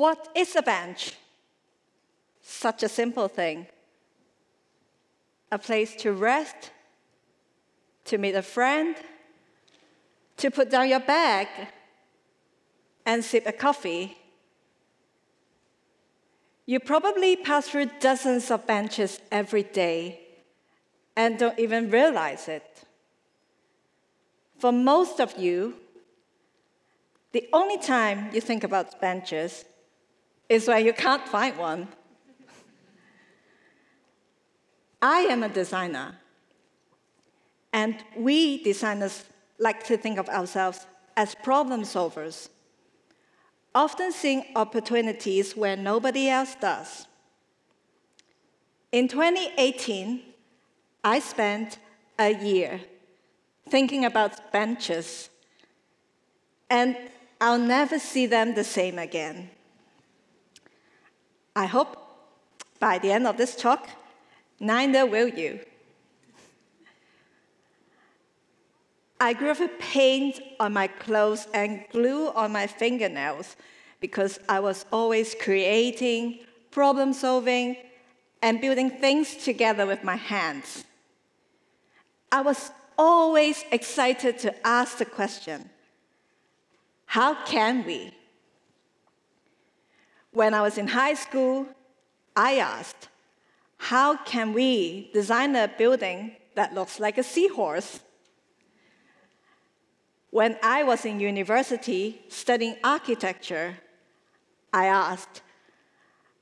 What is a bench? Such a simple thing. A place to rest, to meet a friend, to put down your bag and sip a coffee. You probably pass through dozens of benches every day and don't even realize it. For most of you, the only time you think about benches is where you can't find one. I am a designer, and we designers like to think of ourselves as problem solvers, often seeing opportunities where nobody else does. In 2018, I spent a year thinking about benches, and I'll never see them the same again. I hope by the end of this talk, neither will you. I grew up with paint on my clothes and glue on my fingernails because I was always creating, problem solving, and building things together with my hands. I was always excited to ask the question how can we? When I was in high school, I asked, how can we design a building that looks like a seahorse? When I was in university studying architecture, I asked,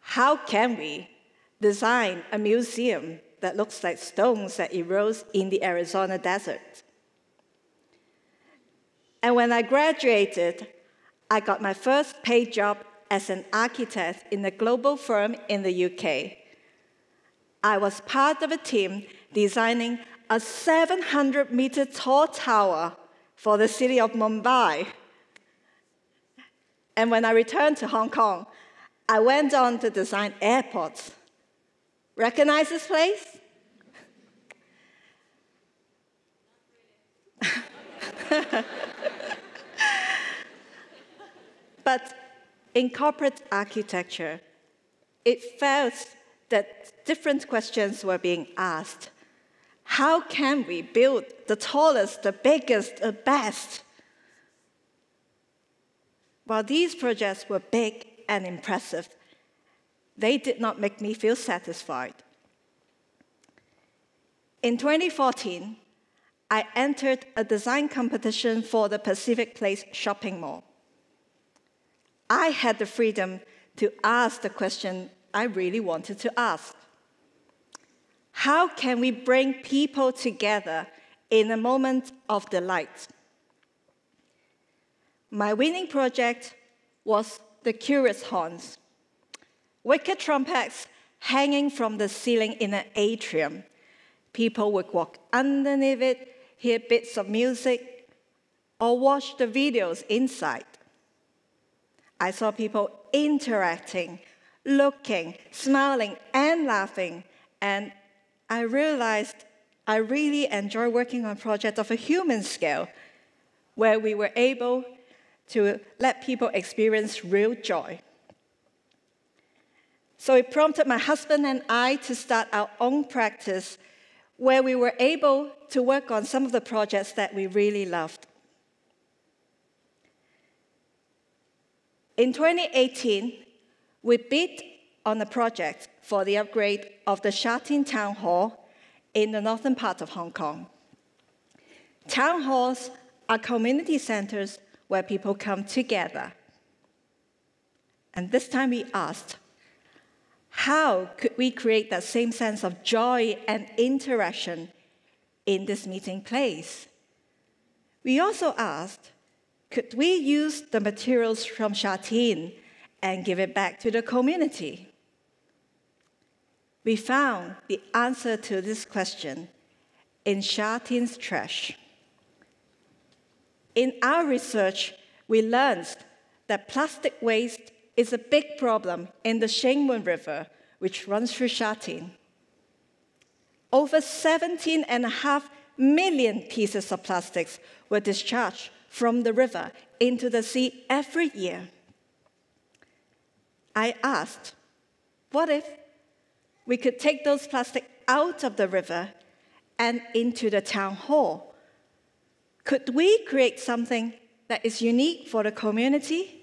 how can we design a museum that looks like stones that erode in the Arizona desert? And when I graduated, I got my first paid job as an architect in a global firm in the UK. I was part of a team designing a 700 meter tall tower for the city of Mumbai. And when I returned to Hong Kong, I went on to design airports. Recognize this place? but in corporate architecture, it felt that different questions were being asked. How can we build the tallest, the biggest, the best? While these projects were big and impressive, they did not make me feel satisfied. In 2014, I entered a design competition for the Pacific Place shopping mall. I had the freedom to ask the question I really wanted to ask. How can we bring people together in a moment of delight? My winning project was the Curious Horns, wicked trumpets hanging from the ceiling in an atrium. People would walk underneath it, hear bits of music, or watch the videos inside. I saw people interacting, looking, smiling, and laughing, and I realized I really enjoy working on projects of a human scale where we were able to let people experience real joy. So it prompted my husband and I to start our own practice where we were able to work on some of the projects that we really loved. In 2018, we bid on a project for the upgrade of the Sha Tin Town Hall in the northern part of Hong Kong. Town halls are community centers where people come together. And this time we asked, how could we create that same sense of joy and interaction in this meeting place? We also asked, could we use the materials from Shatin and give it back to the community? We found the answer to this question in Shatin's trash. In our research, we learned that plastic waste is a big problem in the Shing Mun River, which runs through Shatin. Over 17.5 million pieces of plastics were discharged from the river into the sea every year. I asked, what if we could take those plastic out of the river and into the town hall? Could we create something that is unique for the community?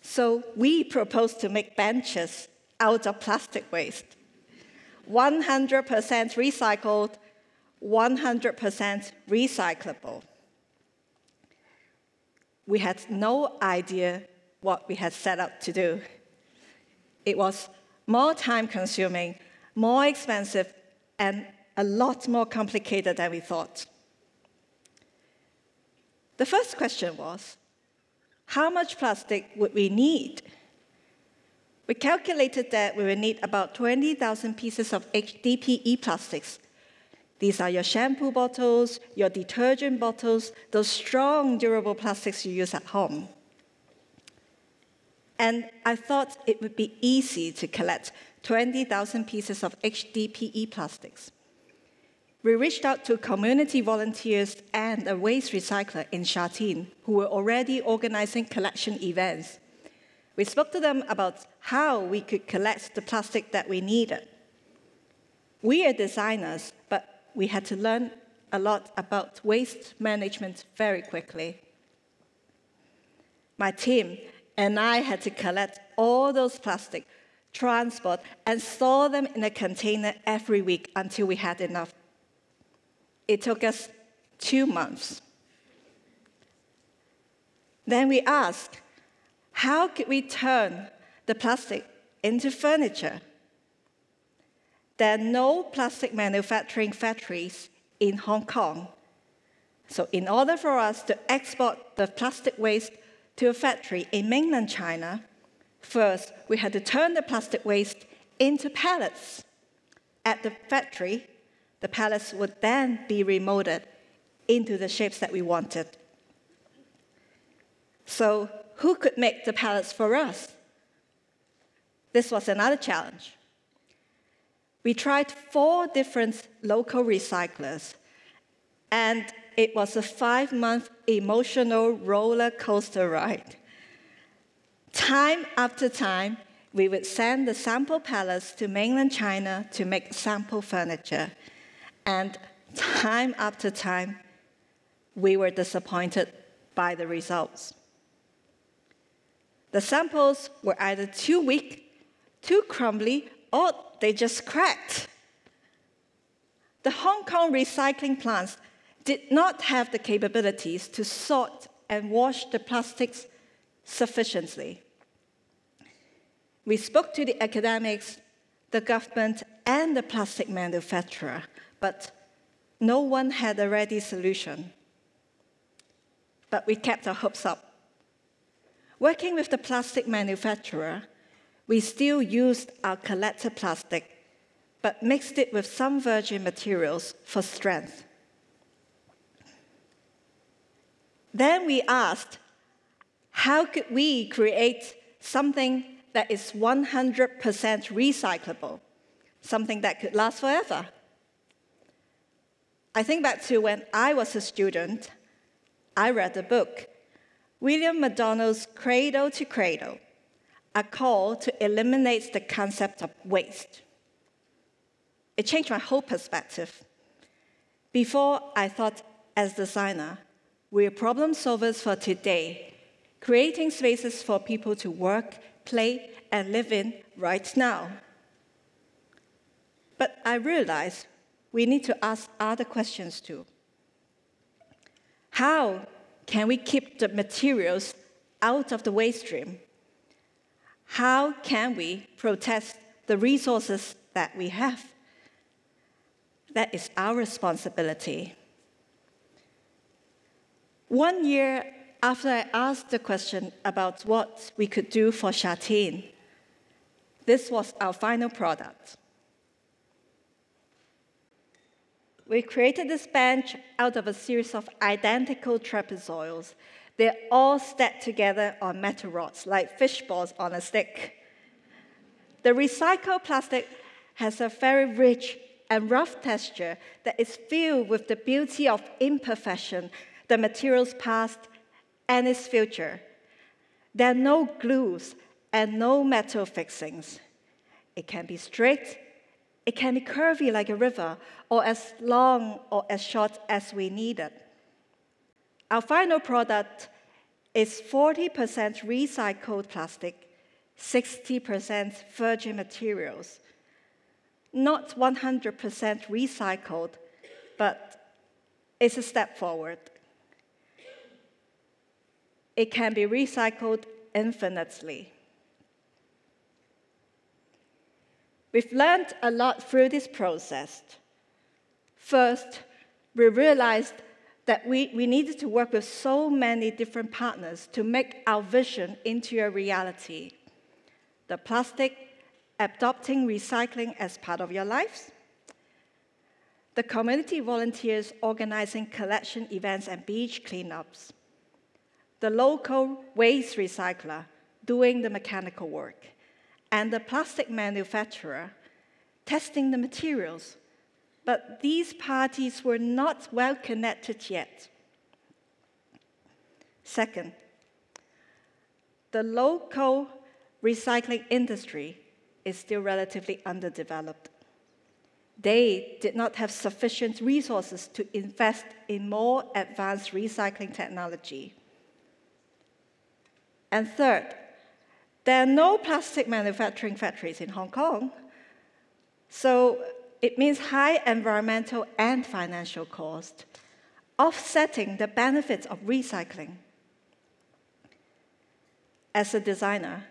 So we proposed to make benches out of plastic waste. 100% recycled, 100% recyclable. We had no idea what we had set out to do. It was more time consuming, more expensive, and a lot more complicated than we thought. The first question was how much plastic would we need? We calculated that we would need about 20,000 pieces of HDPE plastics. These are your shampoo bottles, your detergent bottles, those strong, durable plastics you use at home. And I thought it would be easy to collect 20,000 pieces of HDPE plastics. We reached out to community volunteers and a waste recycler in Sha Tin who were already organizing collection events. We spoke to them about how we could collect the plastic that we needed. We are designers, but we had to learn a lot about waste management very quickly. My team and I had to collect all those plastic, transport, and store them in a container every week until we had enough. It took us two months. Then we asked, how could we turn the plastic into furniture? There are no plastic manufacturing factories in Hong Kong. So, in order for us to export the plastic waste to a factory in mainland China, first we had to turn the plastic waste into pellets. At the factory, the pellets would then be remolded into the shapes that we wanted. So, who could make the pellets for us? This was another challenge. We tried four different local recyclers, and it was a five month emotional roller coaster ride. Time after time, we would send the sample pellets to mainland China to make sample furniture. And time after time, we were disappointed by the results. The samples were either too weak, too crumbly, or they just cracked. The Hong Kong recycling plants did not have the capabilities to sort and wash the plastics sufficiently. We spoke to the academics, the government, and the plastic manufacturer, but no one had a ready solution. But we kept our hopes up. Working with the plastic manufacturer, we still used our collected plastic, but mixed it with some virgin materials for strength. Then we asked, how could we create something that is 100% recyclable, something that could last forever? I think back to when I was a student, I read a book William McDonough's Cradle to Cradle, a call to eliminate the concept of waste. It changed my whole perspective. Before, I thought as designer, we're problem solvers for today, creating spaces for people to work, play, and live in right now. But I realized we need to ask other questions too. How can we keep the materials out of the waste stream? How can we protect the resources that we have? That is our responsibility. One year after I asked the question about what we could do for Sha Tin, this was our final product. We created this bench out of a series of identical trapezoids. They're all stacked together on metal rods, like fish balls on a stick. The recycled plastic has a very rich and rough texture that is filled with the beauty of imperfection, the material's past and its future. There are no glues and no metal fixings. It can be straight, it can be curvy like a river, or as long or as short as we need it. Our final product is 40% recycled plastic, 60% virgin materials. Not 100% recycled, but it's a step forward. It can be recycled infinitely. We've learned a lot through this process. First, we realized that we, we needed to work with so many different partners to make our vision into a reality. The plastic adopting recycling as part of your lives, the community volunteers organizing collection events and beach cleanups, the local waste recycler doing the mechanical work, and the plastic manufacturer testing the materials. But these parties were not well connected yet. Second, the local recycling industry is still relatively underdeveloped. They did not have sufficient resources to invest in more advanced recycling technology. And third, there are no plastic manufacturing factories in Hong Kong. So it means high environmental and financial cost, offsetting the benefits of recycling. As a designer,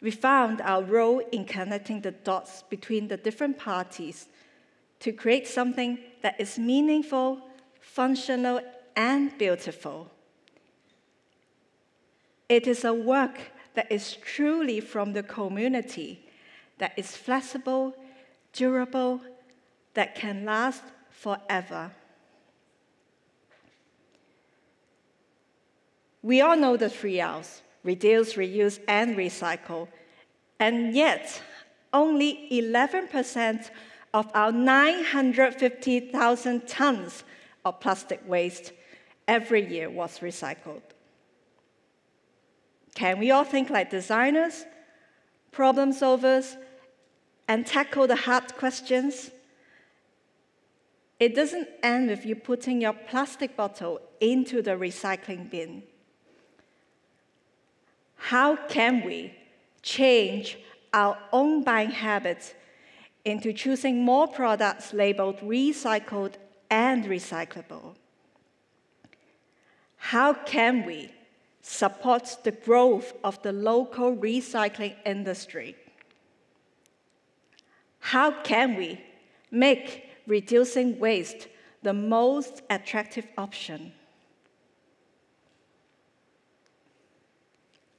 we found our role in connecting the dots between the different parties to create something that is meaningful, functional, and beautiful. It is a work that is truly from the community, that is flexible, durable, that can last forever. We all know the three R's reduce, reuse, and recycle. And yet, only 11% of our 950,000 tons of plastic waste every year was recycled. Can we all think like designers, problem solvers, and tackle the hard questions? It doesn't end with you putting your plastic bottle into the recycling bin. How can we change our own buying habits into choosing more products labeled recycled and recyclable? How can we support the growth of the local recycling industry? How can we make reducing waste the most attractive option?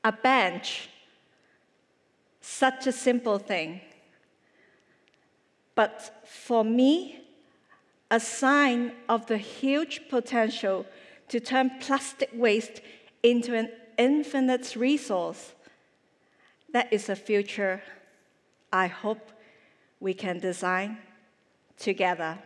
A bench, such a simple thing. But for me, a sign of the huge potential to turn plastic waste into an infinite resource. That is a future I hope we can design together.